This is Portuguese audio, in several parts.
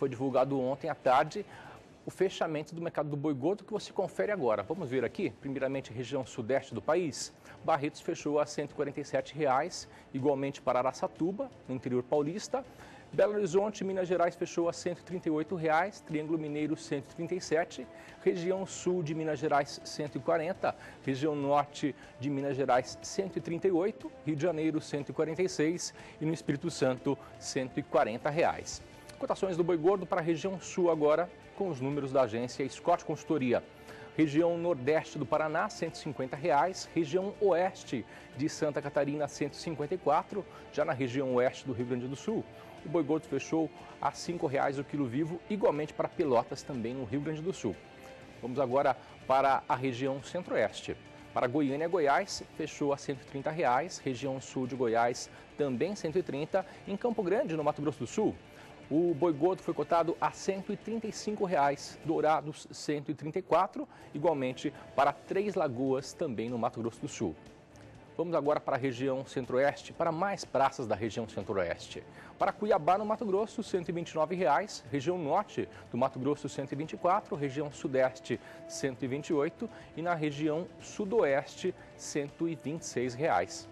Foi divulgado ontem à tarde o fechamento do mercado do boi gordo que você confere agora. Vamos ver aqui, primeiramente região sudeste do país. Barretos fechou a 147 reais, igualmente para Araçatuba, no interior paulista. Belo Horizonte, Minas Gerais, fechou a 138 reais, Triângulo Mineiro 137, região sul de Minas Gerais 140, região norte de Minas Gerais 138, Rio de Janeiro 146 e no Espírito Santo 140 reais. Cotações do boi gordo para a região sul agora, com os números da agência Scott Consultoria. Região Nordeste do Paraná, 150 reais. Região Oeste de Santa Catarina, R$ 154. Já na região Oeste do Rio Grande do Sul, o boi gordo fechou a R$ 5,00 o quilo vivo, igualmente para Pelotas, também no Rio Grande do Sul. Vamos agora para a região Centro-Oeste. Para Goiânia, Goiás, fechou a 130 reais, região sul de Goiás também 130, em Campo Grande, no Mato Grosso do Sul, o boi gordo foi cotado a 135 reais, Dourados 134, igualmente para Três Lagoas, também no Mato Grosso do Sul. Vamos agora para a região centro-oeste, para mais praças da região centro-oeste. Para Cuiabá, no Mato Grosso, 129 reais, região norte do Mato Grosso, R$ 124, região sudeste, R$ 128 e na região sudoeste, R$ 126.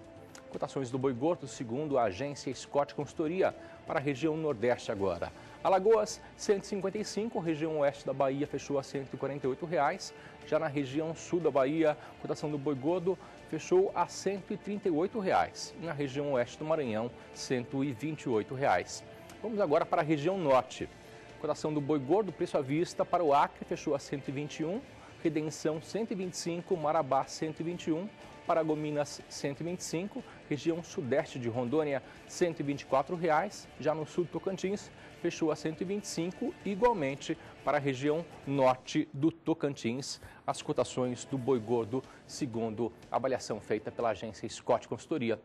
Cotações do boi gordo, segundo a agência Scott Consultoria, para a região nordeste agora. Alagoas, 155, região oeste da Bahia fechou a 148 reais. Já na região sul da Bahia, cotação do boi gordo fechou a 138 reais. E na região oeste do Maranhão, 128 reais. Vamos agora para a região norte. Cotação do boi gordo, preço à vista para o Acre fechou a 121, Redenção 125, Marabá 121, Paragominas 125, região sudeste de Rondônia 124 reais, já no sul do Tocantins fechou a 125, igualmente para a região norte do Tocantins, as cotações do boi gordo, segundo avaliação feita pela agência Scott Consultoria,